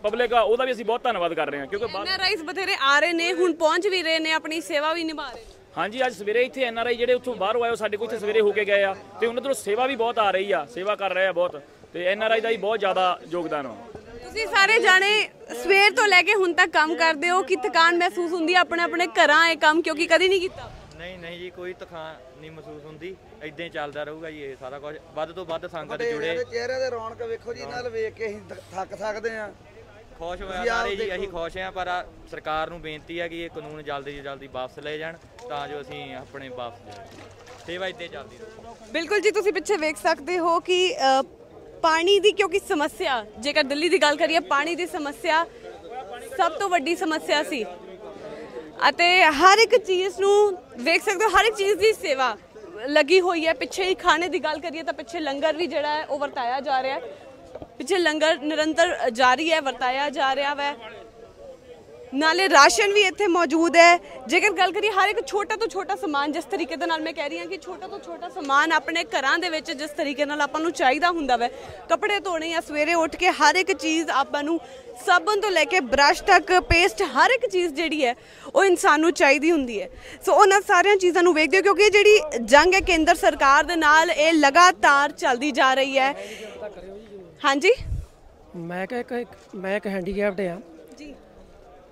ਪਬਲਿਕ ਆ ਉਹਦਾ ਵੀ ਅਸੀਂ ਬਹੁਤ ਧੰਨਵਾਦ ਕਰ ਰਹੇ ਹਾਂ ਕਿਉਂਕਿ ਐਨਆਰਆਈਸ ਬਥੇਰੇ ਆ ਰਹੇ ਨੇ ਹੁਣ ਪਹੁੰਚ ਵੀ ਰਹੇ ਨੇ ਆਪਣੀ ਸੇਵਾ ਵੀ ਨਿਭਾ ਰਹੇ ਨੇ। ਹਾਂਜੀ ਅੱਜ ਸਵੇਰੇ ਇੱਥੇ ਐਨਆਰਆਈ ਜਿਹੜੇ ਉੱਥੋਂ ਬਾਹਰੋਂ ਆਏ ਉਹ ਸਾਡੇ ਕੋਲ ਇੱਥੇ ਸਵੇਰੇ ਹੋ ਕੇ ਗਏ ਆ ਤੇ ਉਹਨਾਂ ਤੋਂ ਸੇਵਾ ਵੀ ਬਹੁਤ ਆ ਰਹੀ ਆ ਸੇਵਾ ਕਰ ਰਹੇ ਆ ਬਹੁਤ ਤੇ ਐਨਆਰਆਈ ਦਾ ਵੀ ਬਹੁਤ ਜ਼ਿਆਦਾ ਯੋਗਦਾਨ ਆ। ਤੁਸੀਂ ਸਾਰੇ ਜਾਣੇ ਸਵੇਰ ਤੋਂ ਲੈ ਕੇ ਹੁਣ ਤੱਕ ਕੰਮ ਕਰਦੇ ਹੋ ਕਿ ਥਕਾਨ ਮਹਿਸੂਸ ਹੁੰਦੀ ਹੈ ਆਪਣੇ ਆਪਣੇ ਘਰਾਂ ਇਹ ਕੰਮ ਕਿਉਂਕਿ ਕਦੀ ਨਹੀਂ ਕੀਤਾ? ਨਹੀਂ ਨਹੀਂ ਜੀ ਕੋਈ ਤਖਾਨ ਨਹੀਂ ਮਹਿਸੂਸ ਹੁੰਦੀ। ਇਦਾਂ ਹੀ ਚੱਲਦਾ ਰਹੂਗਾ ਜੀ ਇਹ ਸਾਰਾ ਕੁਝ। ਵੱਧ ਤੋਂ ਵੱਧ ਸੰਗਤ ਜੁੜੇ। ਦੇ ਚਿਹਰੇ ਦੇ ਰੌਣਕ ਵੇਖੋ ਜੀ ਨਾਲ ਵੇਖ ਕੇ ਅਸੀਂ ਥੱਕ ਸਕਦੇ ਆ ਖੁਸ਼ ਹੋਇਆ ਸਾਰੇ ਜੀ ਅਸੀਂ। ਖੁਸ਼ ਹਾਂ ਪਰ ਆ ਸਰਕਾਰ ਨੂੰ ਬੇਨਤੀ ਹੈ ਕਿ ਇਹ ਕਾਨੂੰਨ ਜਲਦੀ ਤੋਂ ਜਲਦੀ ਵਾਪਸ ਲਏ ਜਾਣ ਤਾਂ ਜੋ ਅਸੀਂ ਆਪਣੇ ਵਾਪਸ ਜਾਈਏ। ਸੇਵਾ ਇਦਾਂ ਚੱਲਦੀ ਰਹੇ। ਬਿਲਕੁਲ ਜੀ ਤੁਸੀਂ ਪਿੱਛੇ ਵੇਖ ਸਕਦੇ ਹੋ ਕਿ ਪਾਣੀ ਦੀ ਕਿਉਂਕਿ ਸਮੱਸਿਆ, ਜੇਕਰ ਦਿੱਲੀ ਦੀ ਗੱਲ ਕਰੀਏ, ਪਾਣੀ ਦੀ ਸਮੱਸਿਆ ਸਭ ਤੋਂ ਵੱਡੀ ਸਮੱਸਿਆ ਸੀ। ਅਤੇ ਹਰ ਇੱਕ ਚੀਜ਼ ਨੂੰ ਵੇਖ ਸਕਦੇ ਹੋ, ਹਰ ਇੱਕ ਚੀਜ਼ ਦੀ ਸੇਵਾ ਲੱਗੀ ਹੋਈ ਹੈ। ਪਿੱਛੇ ਹੀ ਖਾਣੇ ਦੀ ਗੱਲ ਕਰੀਏ ਤਾਂ ਪਿੱਛੇ ਲੰਗਰ ਵੀ ਜਿਹੜਾ ਹੈ, ਉਹ ਵਰਤਾਇਆ ਜਾ ਰਿਹਾ ਹੈ। ਪਿੱਛੇ ਲੰਗਰ ਨਿਰੰਤਰ ਜਾਰੀ ਹੈ, ਵਰਤਾਇਆ ਜਾ ਰਿਹਾ ਵੈ। ਨਾਲੇ ਰਾਸ਼ਨ ਵੀ ਇੱਥੇ ਮੌਜੂਦ ਹੈ। ਜੇਕਰ ਗੱਲ ਕਰੀਏ ਹਰ ਇੱਕ ਛੋਟਾ ਤੋਂ ਛੋਟਾ ਸਮਾਨ ਜਿਸ ਤਰੀਕੇ ਦੇ ਨਾਲ ਮੈਂ ਕਹਿ ਰਹੀ ਹਾਂ ਕਿ ਛੋਟਾ ਤੋਂ ਛੋਟਾ ਸਮਾਨ ਆਪਣੇ ਘਰਾਂ ਦੇ ਵਿੱਚ ਜਿਸ ਤਰੀਕੇ ਨਾਲ ਆਪਾਂ ਨੂੰ ਚਾਹੀਦਾ ਹੁੰਦਾ ਵੈ ਕੱਪੜੇ ਧੋਣੇ ਆ ਸਵੇਰੇ ਉੱਠ ਕੇ ਹਰ ਇੱਕ ਚੀਜ਼ ਆਪਾਂ ਨੂੰ ਸਾਬਣ ਤੋਂ ਲੈ ਕੇ ਬ੍ਰਸ਼ ਤੱਕ ਪੇਸਟ ਹਰ ਇੱਕ ਚੀਜ਼ ਜਿਹੜੀ ਹੈ ਉਹ ਇਨਸਾਨ ਨੂੰ ਚਾਹੀਦੀ ਹੁੰਦੀ ਹੈ। ਸੋ ਉਹਨਾਂ ਸਾਰੀਆਂ ਚੀਜ਼ਾਂ ਨੂੰ ਵੇਖਦੇ ਹੋ ਕਿਉਂਕਿ ਇਹ ਜਿਹੜੀ ਜੰਗ ਹੈ ਕੇਂਦਰ ਸਰਕਾਰ ਦੇ ਨਾਲ ਇਹ ਲਗਾਤਾਰ ਚੱਲਦੀ ਜਾ ਰਹੀ ਹੈ। ਹਾਂਜੀ? ਮੈਂ ਇੱਕ- ਮੈਂ ਇੱਕ ਹੈਂਡੀਕੈਪਡ ਆ ਜੀ।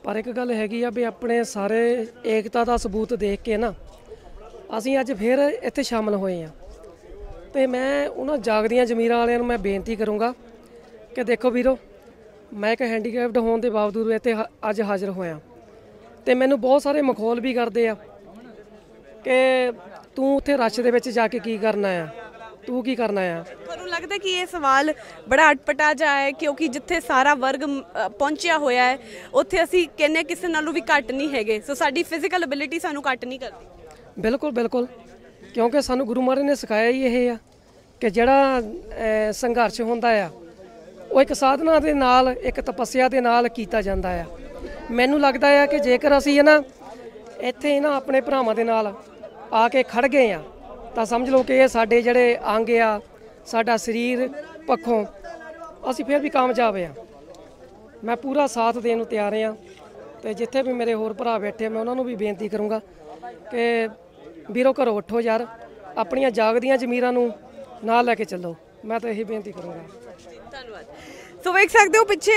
ਪਰ ਇੱਕ ਗੱਲ ਹੈਗੀ ਆ ਵੀ ਆਪਣੇ ਸਾਰੇ ਏਕਤਾ ਦਾ ਸਬੂਤ ਦੇਖ ਕੇ ਨਾ ਅਸੀਂ ਅੱਜ ਫਿਰ ਇੱਥੇ ਸ਼ਾਮਲ ਹੋਏ ਆ। ਤੇ ਮੈਂ ਉਹਨਾਂ ਜਾਗਦੀਆਂ ਜ਼ਮੀਰਾਂ ਵਾਲਿਆਂ ਨੂੰ ਮੈਂ ਬੇਨਤੀ ਕਰੂੰਗਾ ਕਿ ਦੇਖੋ ਵੀਰੋ, ਮੈਂ ਇੱਕ ਹੈਂਡੀਕੈਪਡ ਹੋਣ ਦੇ ਬਾਵਜੂਦ ਇੱਥੇ ਹ- ਅੱਜ ਹਾਜ਼ਰ ਹੋਇਆ। ਤੇ ਮੈਨੂੰ ਬਹੁਤ ਸਾਰੇ ਮਖੌਲ ਵੀ ਕਰਦੇ ਆ ਕਿ ਤੂੰ ਉੱਥੇ ਰਸ਼ ਦੇ ਵਿੱਚ ਜਾ ਕੇ ਕੀ ਕਰਨਾ ਆ। ਤੂੰ ਕੀ ਕਰਨਾ ਆ? ਤੁਹਾਨੂੰ ਲੱਗਦਾ ਕਿ ਇਹ ਸਵਾਲ ਬੜਾ ਅਟਪਟਾ ਜਾ ਹੈ ਕਿਉਂਕਿ ਜਿੱਥੇ ਸਾਰਾ ਵਰਗ ਪਹੁੰਚਿਆ ਹੋਇਆ ਹੈ ਉੱਥੇ ਅਸੀਂ ਕਹਿੰਨੇ ਕਿਸੇ ਨਾਲੋਂ ਵੀ ਘੱਟ ਨਹੀਂ ਹੈਗੇ। ਸੋ ਸਾਡੀ ਫਿਜ਼ੀਕਲ ਐਬਿਲਿਟੀ ਸਾਨੂੰ ਘੱਟ ਨਹੀਂ ਕਰਦੀ। ਬਿਲਕੁਲ ਬਿਲਕੁਲ। ਕਿਉਂਕਿ ਸਾਨੂੰ ਗੁਰੂ ਮਹਾਰਾਜ ਨੇ ਸਿਖਾਇਆ ਹੀ ਇਹ ਆ ਕਿ ਜਿਹੜਾ ਸੰਘਰਸ਼ ਹੁੰਦਾ ਆ ਉਹ ਇੱਕ ਸਾਧਨਾ ਦੇ ਨਾਲ ਇੱਕ ਤਪੱਸਿਆ ਦੇ ਨਾਲ ਕੀਤਾ ਜਾਂਦਾ ਆ। ਮੈਨੂੰ ਲੱਗਦਾ ਆ ਕਿ ਜੇਕਰ ਅਸੀਂ ਨਾ ਇੱਥੇ ਨਾ ਆਪਣੇ ਭਰਾਵਾਂ ਦੇ ਨਾਲ ਆ ਕੇ ਖੜ ਗਏ ਆ ਤਾਂ ਸਮਝ ਲਓ ਕਿ ਇਹ ਸਾਡੇ ਜਿਹੜੇ ਅੰਗ ਆ, ਸਾਡਾ ਸਰੀਰ ਪੱਖੋਂ, ਅਸੀਂ ਫਿਰ ਵੀ ਕਾਮਯਾਬ ਆ। ਮੈਂ ਪੂਰਾ ਸਾਥ ਦੇਣ ਨੂੰ ਤਿਆਰ ਹਾਂ ਤੇ ਜਿੱਥੇ ਵੀ ਮੇਰੇ ਹੋਰ ਭਰਾ ਬੈਠੇ ਮੈਂ ਉਹਨਾਂ ਨੂੰ ਵੀ ਬੇਨਤੀ ਕਰੂੰਗਾ ਕਿ ਵੀਰੋ ਘਰੋਂ ਉੱਠੋ ਯਾਰ, ਆਪਣੀਆਂ ਜਾਗਦੀਆਂ ਜ਼ਮੀਰਾਂ ਨੂੰ ਨਾਲ ਲੈ ਕੇ ਚੱਲੋ। ਮੈਂ ਤਾਂ ਇਹੀ ਬੇਨਤੀ ਕਰੂੰਗਾ। ਧੰਨਵਾਦ। ਸੋ ਵੇਖ ਸਕਦੇ ਹੋ, ਪਿੱਛੇ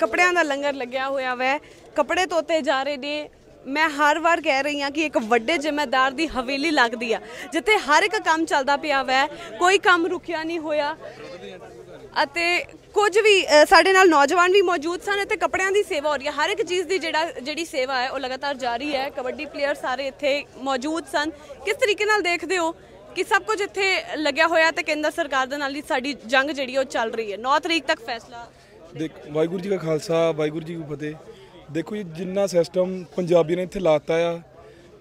ਕੱਪੜਿਆਂ ਦਾ ਲੰਗਰ ਲੱਗਿਆ ਹੋਇਆ ਵੈ। ਕੱਪੜੇ ਧੋਤੇ ਜਾ ਰਹੇ ਨੇ। ਮੈਂ ਹਰ ਵਾਰ ਕਹਿ ਰਹੀ ਹਾਂ ਕਿ ਇੱਕ ਵੱਡੇ ਜ਼ਿੰਮੇਦਾਰ ਦੀ ਹਵੇਲੀ ਲੱਗਦੀ ਆ, ਜਿੱਥੇ ਹਰ ਇੱਕ ਕੰਮ ਚੱਲਦਾ ਪਿਆ ਵੈ, ਕੋਈ ਕੰਮ ਰੁਕਿਆ ਨਹੀਂ ਹੋਇਆ। ਅਤੇ ਕੁਝ ਵੀ ਸਾਡੇ ਨਾਲ ਨੌਜਵਾਨ ਵੀ ਮੌਜੂਦ ਸਨ ਅਤੇ ਕੱਪੜਿਆਂ ਦੀ ਸੇਵਾ ਹੋ ਰਹੀ ਹੈ ਹਰ ਇੱਕ ਚੀਜ਼ ਦੀ ਜਿਹੜਾ, ਜਿਹੜੀ ਸੇਵਾ ਹੈ, ਉਹ ਲਗਾਤਾਰ ਜਾਰੀ ਹੈ। ਕਬੱਡੀ ਪਲੇਅਰ ਸਾਰੇ ਇੱਥੇ ਮੌਜੂਦ ਸਨ। ਕਿਸ ਤਰੀਕੇ ਨਾਲ ਦੇਖਦੇ ਹੋ ਕਿ ਸਭ ਕੁਝ ਇੱਥੇ ਲੱਗਿਆ ਹੋਇਆ ਤੇ ਕੇਂਦਰ ਸਰਕਾਰ ਦੇ ਨਾਲ ਹੀ ਸਾਡੀ ਜੰਗ ਜਿਹੜੀ ਉਹ ਚੱਲ ਰਹੀ ਹੈ? 9 ਤਰੀਕ ਤੱਕ ਫੈਸਲਾ ਦੇਖ, ਵਾਹਿਗੁਰੂ ਜੀ ਕਾ ਖਾਲਸਾ, ਵਾਹਿਗੁਰੂ ਜੀ ਕੀ ਫਤਿਹ। ਦੇਖੋ ਜੀ, ਜਿੰਨਾ ਸਿਸਟਮ ਪੰਜਾਬੀ ਨੇ ਇੱਥੇ ਲਾਤਾ ਆ,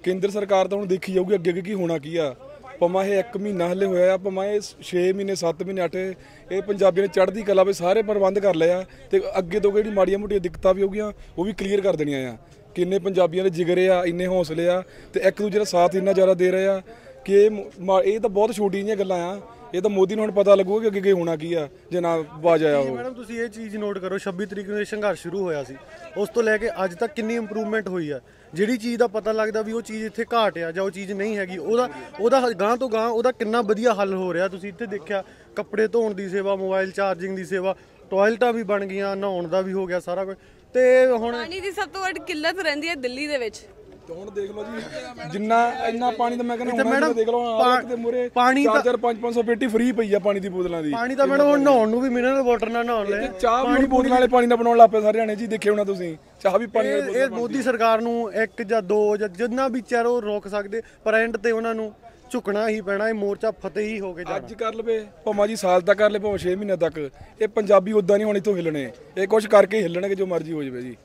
ਕੇਂਦਰ ਸਰਕਾਰ ਤਾਂ ਹੁਣ ਦੇਖੀ ਜਾਊਗੀ ਅੱਗੇ ਅੱਗੇ ਕੀ ਹੋਣਾ ਕੀ ਆ। ਪਮਾ ਇਹ 1 ਮਹੀਨਾ ਹਲੇ ਹੋਇਆ ਆ ਪਮਾ ਇਹ 6 ਮਹੀਨੇ 7 ਮਹੀਨੇ 8 ਇਹ ਪੰਜਾਬੀ ਨੇ ਚੜ੍ਹਦੀ ਕਲਾ ਵੀ ਸਾਰੇ ਪ੍ਰਬੰਧ ਕਰ ਲਿਆ ਆ ਤੇ ਅੱਗੇ ਤੋਂ ਜਿਹੜੀ ਮਾੜੀਆਂ ਮੋਟੀਆਂ ਦਿੱਕਤਾਂ ਵੀ ਹੋਗੀਆਂ ਉਹ ਵੀ ਕਲੀਅਰ ਕਰ ਦੇਣੀਆਂ ਆ। ਕਿੰਨੇ ਪੰਜਾਬੀਆਂ ਦੇ ਜਿਗਰੇ ਆ, ਇੰਨੇ ਹੌਸਲੇ ਆ ਤੇ ਇੱਕ ਦੂਜੇ ਦਾ ਸਾਥ ਇੰਨਾ ਜ਼ਿਆਦਾ ਦੇ ਰਹੇ ਆ ਕਿ ਇਹ ਮ- ਇਹ ਤਾਂ ਬਹੁਤ ਛੋਟੀਆਂ ਜਿਹੀਆਂ ਗੱਲਾਂ ਆ। ਇਹ ਤਾਂ ਮੋਦੀ ਨੂੰ ਹੁਣ ਪਤਾ ਲੱਗੂਗਾ ਕਿ ਅੱਗੇ ਅੱਗੇ ਹੋਣਾ ਕੀ ਆ ਜੇ ਨਾ ਬਾਜ ਆਇਆ ਉਹ ਮੈਡਮ ਤੁਸੀਂ ਇਹ ਚੀਜ਼ ਨੋਟ ਕਰੋ 26 ਤਰੀਕ ਨੂੰ ਇਹ ਸੰਘਰਸ਼ ਸ਼ੁਰੂ ਹੋਇਆ ਸੀ। ਉਸ ਤੋਂ ਲੈ ਕੇ ਅੱਜ ਤੱਕ ਕਿੰਨੀ ਇੰਪਰੂਵਮੈਂਟ ਹੋਈ ਆ। ਜਿਹੜੀ ਚੀਜ਼ ਦਾ ਪਤਾ ਲੱਗਦਾ ਵੀ ਉਹ ਚੀਜ਼ ਇੱਥੇ ਘਾਟ ਆ ਜਾਂ ਉਹ ਚੀਜ਼ ਨਹੀਂ ਹੈਗੀ ਉਹਦਾ ਉਹਦਾ ਗਾਂ ਤੋਂ ਗਾਂ ਉਹਦਾ ਕਿੰਨਾ ਵਧੀਆ ਹੱਲ ਹੋ ਰਿਹਾ। ਤੁਸੀਂ ਇੱਥੇ ਦੇਖਿਆ ਕੱਪੜੇ ਧੋਣ ਦੀ ਸੇਵਾ ਮੋਬਾਈਲ ਚਾਰਜਿੰਗ ਦੀ ਸੇਵਾ ਟਾਇਲਟਾਂ ਵੀ ਬਣ ਗਈਆਂ ਨਹਾਉਣ ਦਾ ਵੀ ਹੋ ਗਿਆ ਸਾਰਾ ਕੁਝ ਤੇ ਹੁਣ ਪਾਣੀ ਦੀ ਸਭ ਤੋਂ ਵੱਡੀ ਕਿੱਲਤ ਰਹਿੰਦੀ ਹੈ ਦਿੱਲੀ ਦੇ ਵਿੱਚ। ਤੇ ਹੁਣ ਦੇਖ ਲਓ ਜੀ। ਜਿੰਨਾ ਇੰਨਾ ਪਾਣੀ ਤਾਂ ਮੈਂ ਕਹਿੰਦਾ ਹੁਣ ਮੈਡਮ ਦੇਖ ਲਓ ਇੱਕ ਦੇ ਮੂਰੇ ਪਾਣੀ ਤਾਂ- 4 5 500 ਪੇਟੀ ਫ੍ਰੀ ਪਈ ਆ ਪਾਣੀ ਦੀ ਬੋਤਲਾਂ ਦੀ। ਪਾਣੀ ਤਾਂ ਮੈਡਮ ਹੁਣ ਨਹਾਉਣ ਨੂੰ ਵੀ ਮਿਨਰਲ ਵਾਟਰ ਨਾਲ ਨਹਾਉਣ ਲੈ ਚਾਹ ਵੀ ਬੋਤਲਾਂ ਵਾਲੇ ਪਾਣੀ ਨਾਲ ਬਣਾਉਣ ਲੱਗ ਪਏ ਸਾਰੇ ਜਾਣੇ ਜੀ ਦੇਖੇ ਹੋਣਾ ਤੁਸੀਂ। ਚਾਹ ਵੀ ਪਾਣੀ ਵਾਲੀ ਇਹ ਬੋਤਲ ਇਹ ਮੋਦੀ ਸਰਕਾਰ ਨੂੰ ਇੱਕ ਜਾਂ ਦੋ ਜਾਂ ਜਿੰਨਾ ਵੀ ਚਿਰ ਉਹ ਰੋਕ ਸਕਦੇ ਪਰ ਐਂਡ ਤੇ ਉਹਨਾਂ ਨੂੰ ਝੁਕਣਾ ਹੀ ਪੈਣਾ ਇਹ ਮੋਰਚਾ ਫਤਿਹ ਹੀ ਹੋ ਕੇ ਜਾਣਾ। ਅੱਜ ਕਰ ਲਵੇ ਭਾਵੇਂ ਜੀ ਸਾਲ ਤੱਕ ਕਰ ਲਵੇ ਭਾਵੇਂ 6 ਮਹੀਨੇ ਤੱਕ ਇਹ ਪੰਜਾਬੀ ਉਦਾਂ ਨਹੀਂ ਹੁਣ ਇੱਥੋਂ ਹਿੱਲਣੇ। ਇਹ ਕੁਝ ਕਰਕੇ ਹਿੱਲਣਗੇ ਜੋ ਮਰਜ਼ੀ ਹੋ ਜਾਵੇ ਜੀ।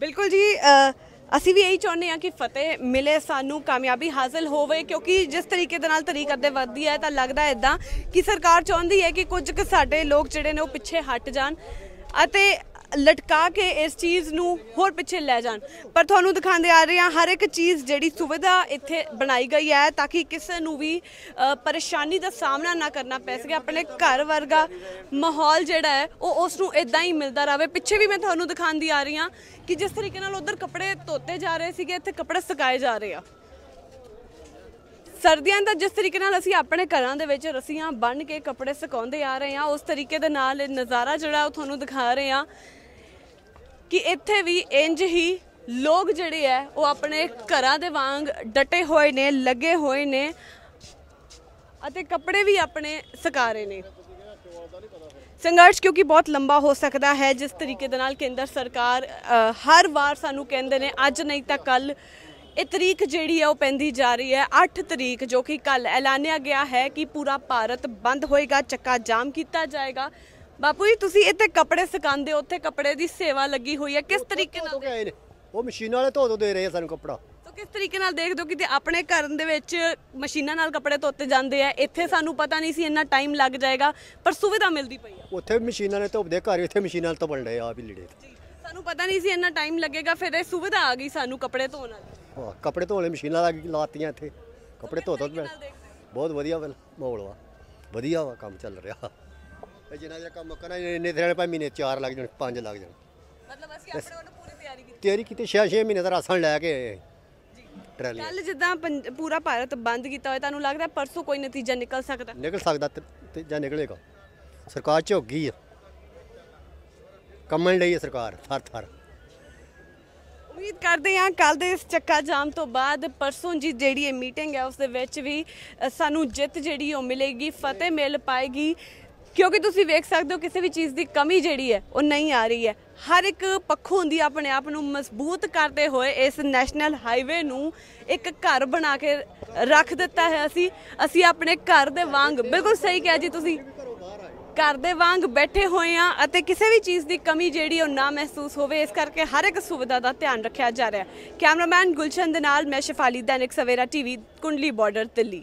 ਬਿਲਕੁਲ ਜੀ ਅਸੀਂ ਵੀ ਇਹੀ ਚਾਹੁੰਦੇ ਹਾਂ ਕਿ ਫਤਿਹ ਮਿਲੇ, ਸਾਨੂੰ ਕਾਮਯਾਬੀ ਹਾਸਲ ਹੋਵੇ, ਕਿਉਂਕਿ ਜਿਸ ਤਰੀਕੇ ਦੇ ਨਾਲ ਤਰੀਕ ਅੱਗੇ ਵੱਧਦੀ ਹੈ, ਤਾਂ ਲੱਗਦਾ ਇਦਾਂ ਕਿ ਸਰਕਾਰ ਚਾਹੁੰਦੀ ਹੈ ਕਿ ਕੁਝ ਕੁ ਸਾਡੇ ਲੋਕ ਜਿਹੜੇ ਨੇ ਉਹ ਪਿੱਛੇ ਹਟ ਜਾਣ ਅਤੇ ਲਟਕਾ ਕੇ ਇਸ ਚੀਜ਼ ਨੂੰ ਹੋਰ ਪਿੱਛੇ ਲੈ ਜਾਣ। ਪਰ ਤੁਹਾਨੂੰ ਦਿਖਾਉਂਦੇ ਆ ਰਹੇ ਹਾਂ ਹਰ ਇੱਕ ਚੀਜ਼ ਜਿਹੜੀ ਸੁਵਿਧਾ ਇੱਥੇ ਬਣਾਈ ਗਈ ਹੈ ਤਾਂ ਕਿ ਕਿਸੇ ਨੂੰ ਵੀ ਪਰੇਸ਼ਾਨੀ ਦਾ ਸਾਹਮਣਾ ਨਾ ਕਰਨਾ ਪੈ ਸਕੇ। ਆਪਣੇ ਘਰ ਵਰਗਾ ਮਾਹੌਲ ਜਿਹੜਾ ਹੈ, ਉਹ ਉਸ ਨੂੰ ਇਦਾਂ ਹੀ ਮਿਲਦਾ ਰਹੇ। ਪਿੱਛੇ ਵੀ ਮੈਂ ਤੁਹਾਨੂੰ ਦਿਖਾਉਂਦੀ ਆ ਰਹੀ ਹਾਂ ਕਿ ਜਿਸ ਤਰੀਕੇ ਨਾਲ ਉਧਰ ਕੱਪੜੇ ਧੋਤੇ ਜਾ ਰਹੇ ਸੀਗੇ, ਇੱਥੇ ਕੱਪੜੇ ਸੁਕਾਏ ਜਾ ਰਹੇ ਆ। ਸਰਦੀਆਂ ਦਾ ਜਿਸ ਤਰੀਕੇ ਨਾਲ ਅਸੀਂ ਆਪਣੇ ਘਰਾਂ ਦੇ ਵਿੱਚ ਰਸੀਆਂ ਬੰਨ ਕੇ ਕੱਪੜੇ ਸੁਕਾਉਂਦੇ ਆ ਰਹੇ ਹਾਂ, ਉਸ ਤਰੀਕੇ ਦੇ ਨਾਲ ਇਹ ਨਜ਼ਾਰਾ ਜਿਹੜਾ ਉਹ ਤੁਹਾਨੂੰ ਦਿਖਾ ਰਹੇ ਹਾਂ। ਕਿ ਇੱਥੇ ਵੀ ਇੰਜ ਹੀ ਲੋਕ ਜਿਹੜੇ ਆ ਉਹ ਆਪਣੇ ਘਰਾਂ ਦੇ ਵਾਂਗ ਡਟੇ ਹੋਏ ਨੇ, ਲੱਗੇ ਹੋਏ ਨੇ ਅਤੇ ਕੱਪੜੇ ਵੀ ਆਪਣੇ ਸੁਕਾ ਰਹੇ ਨੇ। ਸੰਘਰਸ਼ ਕਿਉਂਕਿ ਬਹੁਤ ਲੰਬਾ ਹੋ ਸਕਦਾ ਹੈ, ਜਿਸ ਤਰੀਕੇ ਦੇ ਨਾਲ ਕੇਂਦਰ ਸਰਕਾਰ ਹਰ ਵਾਰ ਸਾਨੂੰ ਕਹਿੰਦੇ ਨੇ, ਅੱਜ ਨਹੀਂ ਤਾਂ ਕੱਲ ਇਹ ਤਰੀਕ ਜਿਹੜੀ ਹੈ ਉਹ ਪੈਂਦੀ ਜਾ ਰਹੀ ਹੈ 8 ਤਰੀਕ, ਜੋ ਕਿ ਕੱਲ ਐਲਾਨਿਆ ਗਿਆ ਹੈ ਕਿ ਪੂਰਾ ਭਾਰਤ ਬੰਦ ਹੋਏਗਾ, ਚੱਕਾ ਜਾਮ ਕੀਤਾ ਜਾਏਗਾ। ਬਾਪੂ ਜੀ ਤੁਸੀਂ ਇੱਥੇ ਕੱਪੜੇ ਸੁਕਾਉਂਦੇ ਹੋ ਉੱਥੇ ਕੱਪੜੇ ਦੀ ਸੇਵਾ ਲੱਗੀ ਹੋਈ ਹੈ। ਕਿਸ ਤਰੀਕੇ ਨਾਲ ਗਏ ਨੇ। ਉਹ ਮਸ਼ੀਨਾਂ ਵਾਲੇ ਧੋ ਧੋ ਦੇ ਰਹੇ ਆ ਸਾਨੂੰ ਕੱਪੜਾ। ਸੋ ਕਿਸ ਤਰੀਕੇ ਨਾਲ ਦੇਖਦੇ ਹੋ ਕਿ ਤੇ ਆਪਣੇ ਘਰ ਦੇ ਵਿੱਚ ਮਸ਼ੀਨਾਂ ਨਾਲ ਕੱਪੜੇ ਧੋਤੇ ਜਾਂਦੇ ਆ? ਇੱਥੇ ਸਾਨੂੰ ਪਤਾ ਨਹੀਂ ਸੀ ਇੰਨਾ ਟਾਈਮ ਲੱਗ ਜਾਏਗਾ ਪਰ ਸੁਵਿਧਾ ਮਿਲਦੀ ਪਈ ਆ। ਉੱਥੇ ਵੀ ਮਸ਼ੀਨਾਂ ਨੇ ਧੋਪਦੇ ਘਰ ਇੱਥੇ ਮਸ਼ੀਨਾਂ ਨਾਲ ਧੋਣ ਡਏ ਆ ਵੀ ਲੀੜੇ ਸਾਨੂੰ ਸਾਨੂੰ ਪਤਾ ਨਹੀਂ ਸੀ ਇੰਨਾ ਟਾਈਮ ਲੱਗੇਗਾ ਫਿਰ ਇਹ ਸੁਵਿਧਾ ਆ ਗਈ ਸਾਨੂੰ ਕੱਪੜੇ ਧੋਣ ਵਾਲੀ ਹਾਂ, ਕੱਪੜੇ ਧੋਣ ਵਾਲੀ ਮਸ਼ੀਨਾਂ ਲੱਗ ਲਾਤੀਆਂ ਇੱਥੇ। ਕੱਪੜੇ ਧੋ ਧੋ ਕੇ ਬਹੁਤ ਵਧੀਆ ਮਾਹੌਲ ਵਾ। ਵਧੀਆ ਵਾ ਕੰਮ ਚੱਲ ਰਿਹਾ। ਇਹ ਜਿੰਨਾ ਜਿਹੜਾ ਕੰਮ ਮੁੱਕਣਾ ਇੰਨੇ ਦਿਨਾਂ ਭਾਵੇਂ ਮਹੀਨੇ 4 ਲੱਗ ਜਾਣ 5 ਲੱਗ ਜਾਣ। ਮਤਲਬ ਅਸੀਂ ਆਪਣੇ ਵੱਲੋਂ ਪੂਰੀ ਤਿਆਰੀ ਕੀਤੀ। ਤਿਆਰੀ ਕੀਤੀ 6-6 ਮਹੀਨੇ ਦਾ ਰਾਸ਼ਨ ਲੈ ਕੇ ਟਰਾਲੀ ਕੱਲ ਜਿੱਦਾਂ ਪੰਜ- ਪੂਰਾ ਭਾਰਤ ਬੰਦ ਕੀਤਾ ਹੋਇਆ ਤੁਹਾਨੂੰ ਲੱਗਦਾ ਪਰਸੋਂ ਕੋਈ ਨਤੀਜਾ ਨਿਕਲ ਸਕਦਾ? ਨਿਕਲ ਸਕਦਾ ਤੇ- ਤੇ ਜਾਂ ਨਿਕਲੇਗਾ। ਸਰਕਾਰ ਝੁੱਕ ਗਈ ਆ। ਕੰਮਣ ਲਈ ਹੈ ਸਰਕਾਰ ਥਰ ਥਰ ਉਮੀਦ ਕਰਦੇ ਹਾਂ ਕੱਲ ਦੇ ਇਸ ਚੱਕਾ ਜਾਮ ਤੋਂ ਬਾਅਦ ਪਰਸੋਂ ਜੀ ਜਿਹੜੀ ਇਹ ਮੀਟਿੰਗ ਹੈ ਉਸ ਦੇ ਵਿੱਚ ਵੀ ਅ, ਸਾਨੂੰ ਜਿੱਤ ਜਿਹੜੀ ਉਹ ਮਿਲੇਗੀ ਫਤਿਹ ਮਿਲ ਪਾਏਗੀ। ਕਿਉਂਕਿ ਤੁਸੀਂ ਵੇਖ ਸਕਦੇ ਹੋ ਕਿਸੇ ਵੀ ਚੀਜ਼ ਦੀ ਕਮੀ ਜਿਹੜੀ ਹੈ, ਉਹ ਨਹੀਂ ਆ ਰਹੀ ਹੈ। ਹਰ ਇੱਕ ਪੱਖੋਂ ਦੀ ਆਪਣੇ ਆਪ ਨੂੰ ਮਜ਼ਬੂਤ ਕਰਦੇ ਹੋਏ ਇਸ ਨੈਸ਼ਨਲ ਹਾਈਵੇ ਨੂੰ ਇੱਕ ਘਰ ਬਣਾ ਕੇ ਰੱਖ ਦਿੱਤਾ ਹੈ ਅਸੀਂ। ਅਸੀਂ ਆਪਣੇ ਘਰ ਦੇ ਵਾਂਗ, ਬਿਲਕੁਲ ਸਹੀ ਕਿਹਾ ਜੀ ਤੁਸੀਂ। ਘਰ ਦੇ ਵਾਂਗ ਬੈਠੇ ਹੋਏ ਆ ਅਤੇ ਕਿਸੇ ਵੀ ਚੀਜ਼ ਦੀ ਕਮੀ ਜਿਹੜੀ ਉਹ ਨਾ ਮਹਿਸੂਸ ਹੋਵੇ। ਇਸ ਕਰਕੇ ਹਰ ਇੱਕ ਸੁਵਿਧਾ ਦਾ ਧਿਆਨ ਰੱਖਿਆ ਜਾ ਰਿਹਾ ਕੈਮਰਾਮੈਨ ਗੁਲਸ਼ਨ ਦੇ ਨਾਲ ਮੈਂ Shafali Dainik Savera TV, Kundli border Delhi.